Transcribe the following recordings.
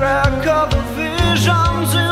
track of the visions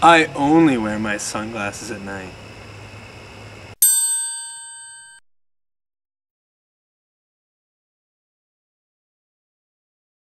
I only wear my sunglasses at night.